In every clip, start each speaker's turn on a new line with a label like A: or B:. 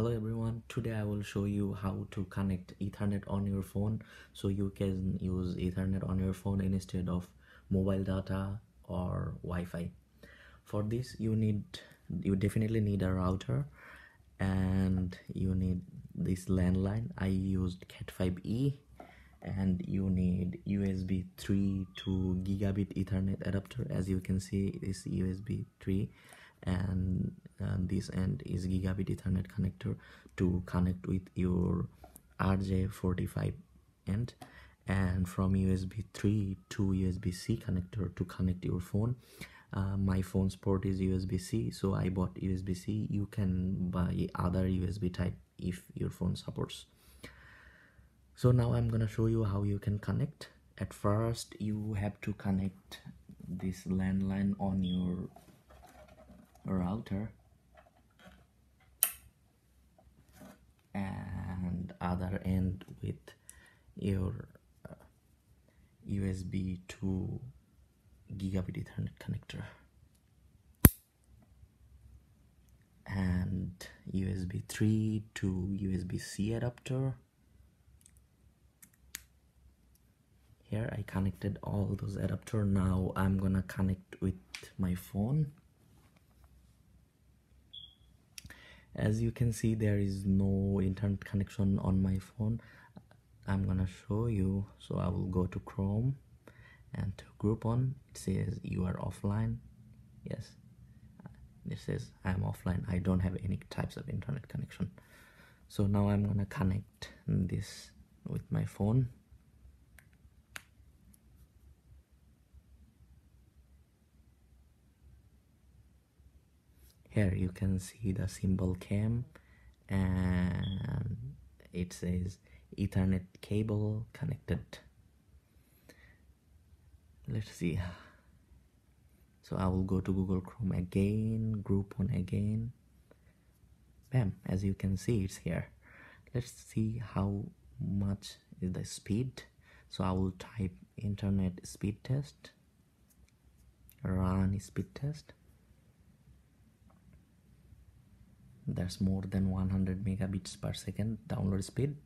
A: hello everyone. Today i will show you how to connect ethernet on your phone. So you can use ethernet on your phone instead of mobile data or wi-fi. For this you need you definitely need a router and you need this LAN line. I used cat5e and you need usb 3 to gigabit ethernet adapter. As you can see this usb 3 and this end is gigabit ethernet connector to connect with your rj45 end and from usb 3 to usb-c connector to connect your phone. Uh, my phone's port is usb-c so i bought usb-c you can buy other usb type if your phone supports. So now i'm gonna show you how you can connect. At first you have to connect this LAN line on your router and other end with your uh, USB to gigabit ethernet connector. And USB 3 to USB-C adapter. Here I connected all those adapter. Now I'm gonna connect with my phone as you can see there is no internet connection on my phone. I'm gonna show you. So I will go to Chrome and to Groupon it says you are offline. Yes. It says I'm offline. I don't have any types of internet connection. So now I'm gonna connect this with my phone here you can see the symbol cam and it says ethernet cable connected. Let's see. So i will go to google chrome again Group groupon again. Bam as you can see it's here. Let's see how much is the speed. So i will type internet speed test run speed test that's more than 100 megabits per second download speed.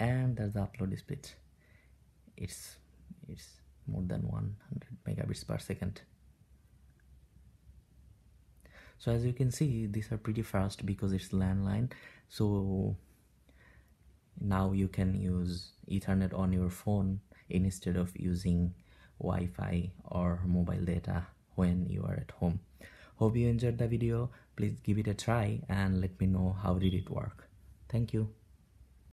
A: And there's the upload speed. It's it's more than 100 megabits per second. So as you can see these are pretty fast because it's LAN line. So now you can use ethernet on your phone instead of using Wi-Fi or mobile data when you are at home. Hope you enjoyed the video. Please give it a try and let me know how did it work. Thank you.